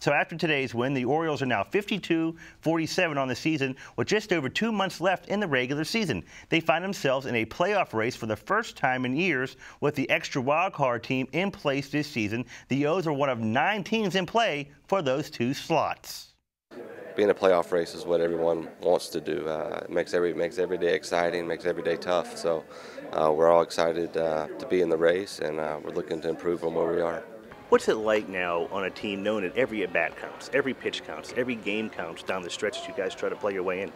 So after today's win, the Orioles are now 52-47 on the season with just over two months left in the regular season. They find themselves in a playoff race for the first time in years with the extra wild card team in place this season. The O's are one of nine teams in play for those two slots being a playoff race is what everyone wants to do. Uh, it makes every makes every day exciting, makes every day tough. So uh, we're all excited uh, to be in the race, and uh, we're looking to improve on where we are. What's it like now on a team knowing that every at bat counts, every pitch counts, every game counts down the stretch as you guys try to play your way in?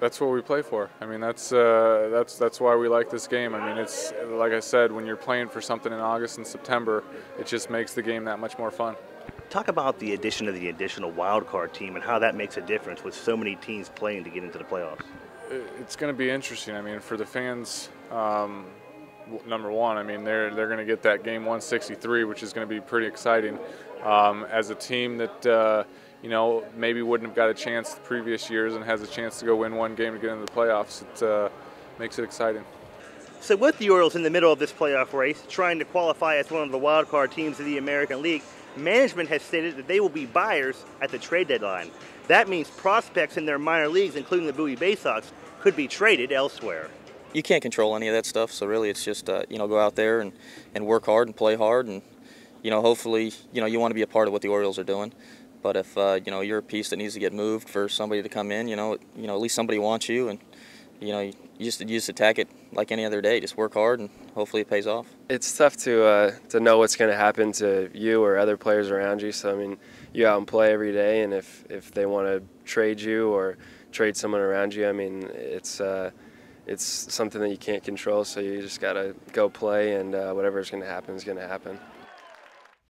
That's what we play for. I mean, that's uh, that's that's why we like this game. I mean, it's like I said, when you're playing for something in August and September, it just makes the game that much more fun. Talk about the addition of the additional wild card team and how that makes a difference with so many teams playing to get into the playoffs. It's going to be interesting. I mean, for the fans, um, number one, I mean, they're they're going to get that game 163, which is going to be pretty exciting. Um, as a team that uh, you know maybe wouldn't have got a chance the previous years and has a chance to go win one game to get into the playoffs, it uh, makes it exciting. So with the Orioles in the middle of this playoff race, trying to qualify as one of the wild card teams of the American League, management has stated that they will be buyers at the trade deadline. That means prospects in their minor leagues, including the Bowie Baysox, could be traded elsewhere. You can't control any of that stuff, so really it's just uh, you know go out there and, and work hard and play hard, and you know hopefully you know you want to be a part of what the Orioles are doing. But if uh, you know you're a piece that needs to get moved for somebody to come in, you know you know at least somebody wants you, and you know, you just you just attack it like any other day. Just work hard and hopefully it pays off. It's tough to uh, to know what's going to happen to you or other players around you. So I mean, you out and play every day, and if if they want to trade you or trade someone around you, I mean, it's uh, it's something that you can't control. So you just got to go play, and uh, whatever is going to happen is going to happen.